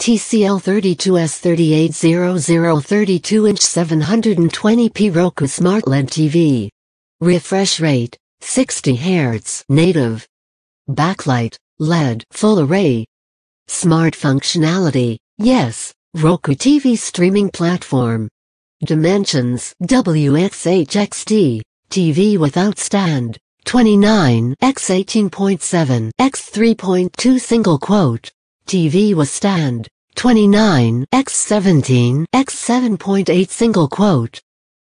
TCL 32S3800 32-inch 720p Roku Smart LED TV. Refresh rate, 60 Hz native. Backlight, LED full array. Smart functionality, yes, Roku TV streaming platform. Dimensions WXHXD, TV without stand, 29 x 18.7 x 3.2 single quote. TV was stand, 29 x 17 x 7.8 single quote.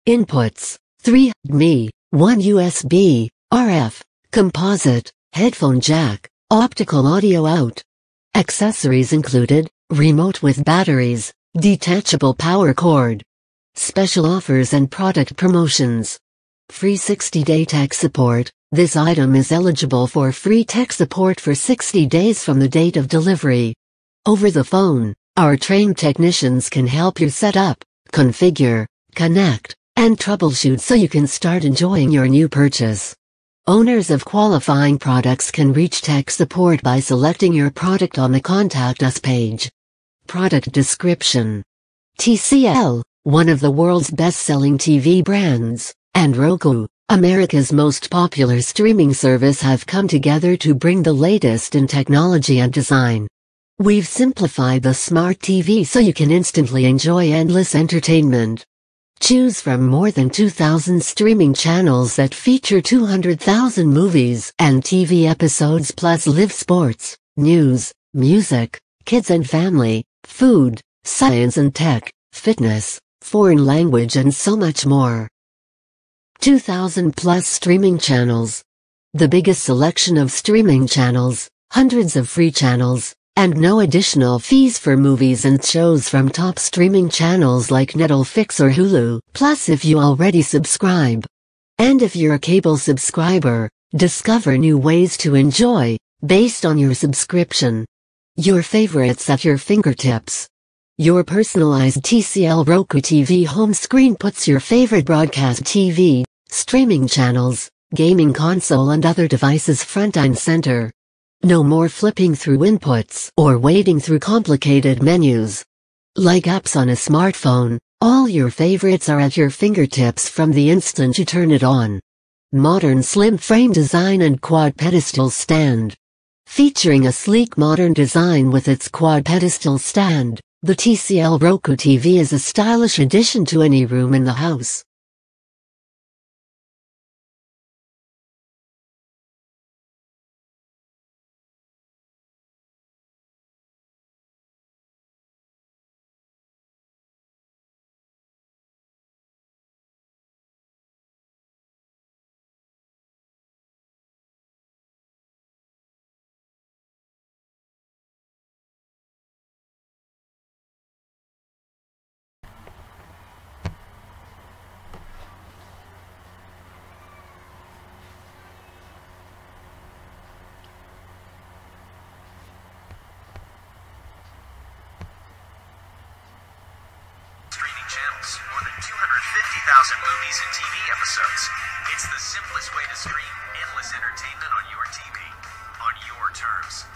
Inputs, 3 HDMI, 1 USB, RF, composite, headphone jack, optical audio out. Accessories included, remote with batteries, detachable power cord. Special offers and product promotions. Free 60-day tech support, this item is eligible for free tech support for 60 days from the date of delivery. Over the phone, our trained technicians can help you set up, configure, connect, and troubleshoot so you can start enjoying your new purchase. Owners of qualifying products can reach tech support by selecting your product on the Contact Us page. Product Description TCL, one of the world's best-selling TV brands, and Roku, America's most popular streaming service have come together to bring the latest in technology and design. We've simplified the smart TV so you can instantly enjoy endless entertainment. Choose from more than 2,000 streaming channels that feature 200,000 movies and TV episodes plus live sports, news, music, kids and family, food, science and tech, fitness, foreign language and so much more. 2,000 plus streaming channels. The biggest selection of streaming channels, hundreds of free channels, and no additional fees for movies and shows from top streaming channels like Netflix or Hulu, plus if you already subscribe. And if you're a cable subscriber, discover new ways to enjoy, based on your subscription. Your favorites at your fingertips. Your personalized TCL Roku TV home screen puts your favorite broadcast TV, streaming channels, gaming console and other devices front and center. No more flipping through inputs or wading through complicated menus. Like apps on a smartphone, all your favorites are at your fingertips from the instant you turn it on. Modern slim frame design and quad pedestal stand. Featuring a sleek modern design with its quad pedestal stand, the TCL Roku TV is a stylish addition to any room in the house. streaming channels, more than 250,000 movies and TV episodes. It's the simplest way to stream endless entertainment on your TV, on your terms.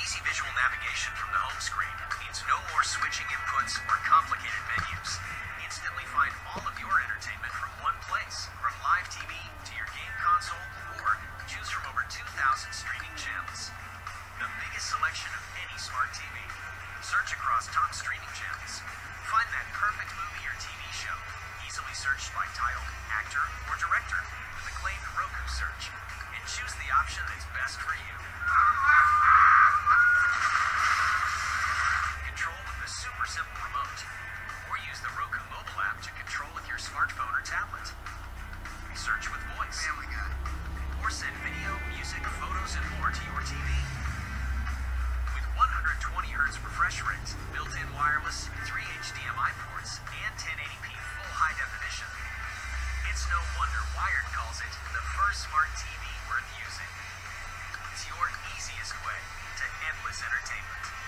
Easy visual navigation from the home screen means no more switching inputs or complicated menus. Instantly find all of your entertainment from one place, from live TV to your game console, or choose from over 2,000 streaming channels. The biggest selection of any smart TV. Search across top streaming channels. Find that perfect movie or TV show, easily searched by title, actor, or director with acclaimed Roku search, and choose the option that's best for you. Control with the super simple remote, or use the Roku mobile app to control with your smartphone or tablet. Search with voice. Or send video, music, photos, and more to your TV. 120 refresh rate, built-in wireless, 3 HDMI ports, and 1080p full high definition. It's no wonder Wired calls it the first smart TV worth using. It's your easiest way to endless entertainment.